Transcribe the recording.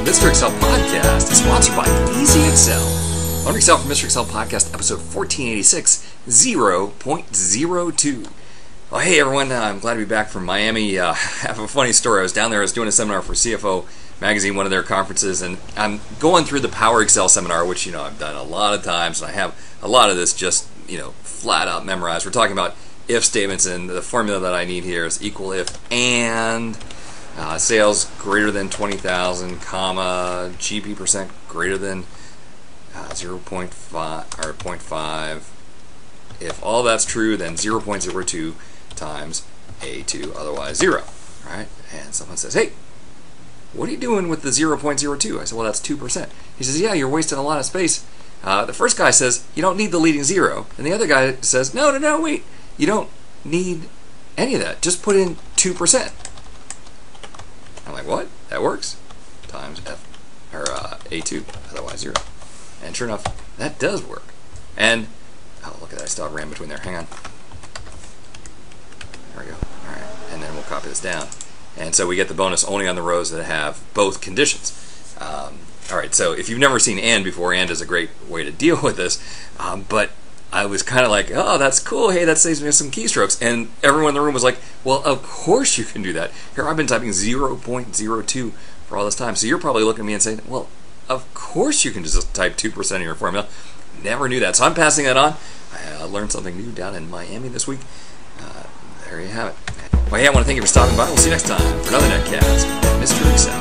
The Mr. Excel podcast is sponsored by Easy-XL. On Excel from Mr. Excel podcast, episode 1486, 0.02. Well, hey everyone, uh, I'm glad to be back from Miami. Uh, I have a funny story. I was down there, I was doing a seminar for CFO Magazine, one of their conferences, and I'm going through the Power Excel seminar, which, you know, I've done a lot of times, and I have a lot of this just, you know, flat out memorized. We're talking about if statements, and the formula that I need here is equal if and uh, sales greater than 20,000, comma, GP percent greater than uh, 0.5 or 0.5. If all that's true, then 0.02 times A2, otherwise 0. Right? And someone says, hey, what are you doing with the 0.02? I said, well, that's 2%. He says, yeah, you're wasting a lot of space. Uh, the first guy says, you don't need the leading zero. And the other guy says, no, no, no, wait. You don't need any of that. Just put in 2%. I'm like, what? That works? Times F, or uh, A2, otherwise 0. And sure enough, that does work. And, oh, look at that. I still have RAM between there. Hang on. There we go. All right. And then we'll copy this down. And so we get the bonus only on the rows that have both conditions. Um, all right, so if you've never seen AND before, AND is a great way to deal with this. Um, but I was kind of like, oh, that's cool. Hey, that saves me some keystrokes. And everyone in the room was like, well, of course you can do that. Here, I've been typing 0.02 for all this time. So you're probably looking at me and saying, well, of course you can just type 2% in your formula. Never knew that. So I'm passing that on. I uh, learned something new down in Miami this week. Uh, there you have it. Well, hey, I want to thank you for stopping by. We'll see you next time for another Netcast. Mr. Excel.